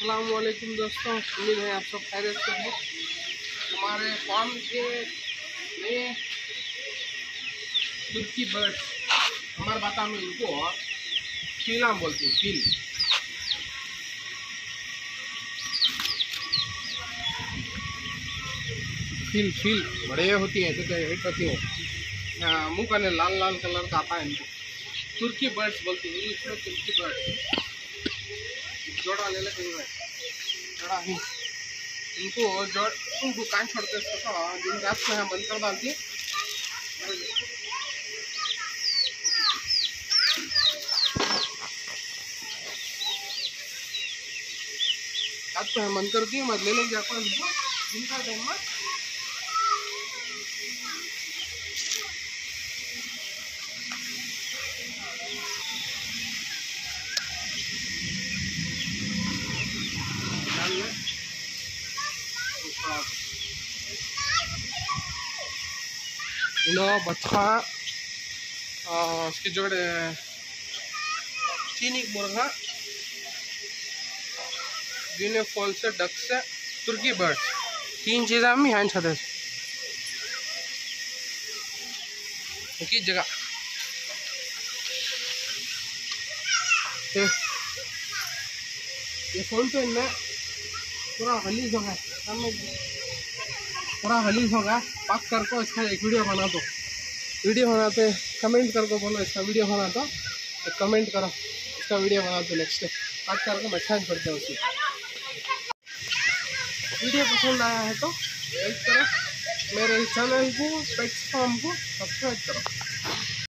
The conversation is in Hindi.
अस्सलाम वालेकुम दोस्तों, उम्मीद है आप सब खैरियत से हैं हमारे फार्म के नए तुर्की बर्ड हमारे भाषा में इनको फीलाम बोलते हैं फील फील फील बड़े होती हैं तो हिट होती हैं। मुँह करने लाल लाल कलर का आता है इनको। तुर्की बर्ड्स बोलते हैं, इंग्लिश में तुर्की बर्ड्स इनको जोड़ उनको कान छोड़ते रात को यहाँ बंद कर डालती रात को यहाँ बंद मैं ले लेंगे आपको दिन का टाइम में बच्चा। उसके जोड़े। चीनी मुर्गा। गिने फॉल से, डक से, तुर्की बर्ड्स। तीन चीज़ें हम यहाँ छते की जगह। ये फ़ोन तो इनमें पूरा गलीज होगा। पूरा गलीज होगा। पाक करको इसका एक वीडियो बना दो वीडियो बनाते कमेंट करको बोलो इसका वीडियो बना दो तो कमेंट करो, इसका वीडियो बना दो नेक्स्ट पाक करके मैसेज करते हैं उसी। वीडियो पसंद आया है तो लाइक करो। मेरे चैनल को प्लेटफॉर्म को सब्सक्राइब करो।